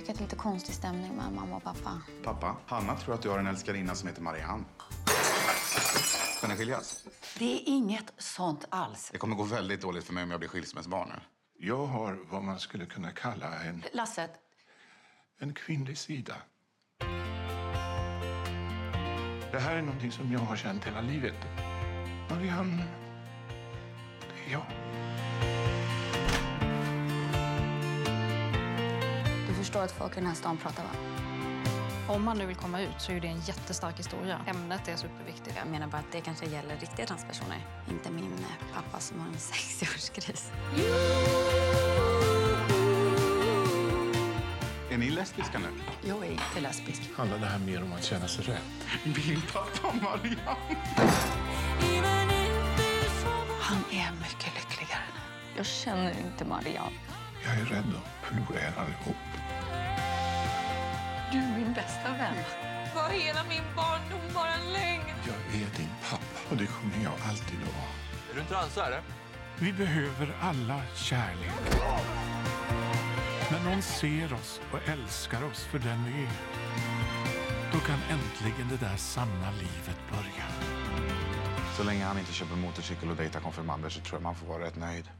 tycker att det är lite konstig stämning med mamma och pappa. Pappa, Hanna tror att du har en älskarinna som heter Marianne. Ska ni skiljas? Det är inget sånt alls. Det kommer gå väldigt dåligt för mig om jag blir skilsmässobarn nu. Jag har vad man skulle kunna kalla en, Lasse, en kvinnlig sida. Det här är någonting som jag har känt hela livet. Marianne, det är jag. Förstår att folk i den här stan pratar va? Om man nu vill komma ut så är det en jättestark historia. Ämnet är superviktigt. Jag menar bara att det kanske gäller riktiga transpersoner. Inte min eh, pappa som har en 60-årskris. Är ni lesbiska nu? jag är inte lesbisk. Handlar det här mer om att känna sig rätt? Min pappa Marianne. Han är mycket lyckligare nu. Jag känner inte Marianne. Jag är rädd att förlora er allihop. Vän. Var hela min barndom bara en lögn? Jag är din pappa och det kommer jag alltid att vara. Är du en transa eller? Vi behöver alla kärlek. När någon ser oss och älskar oss för den vi är, då kan äntligen det där sanna livet börja. Så länge han inte köper motorcykel och dejtar konfirmander så tror jag man får vara rätt nöjd.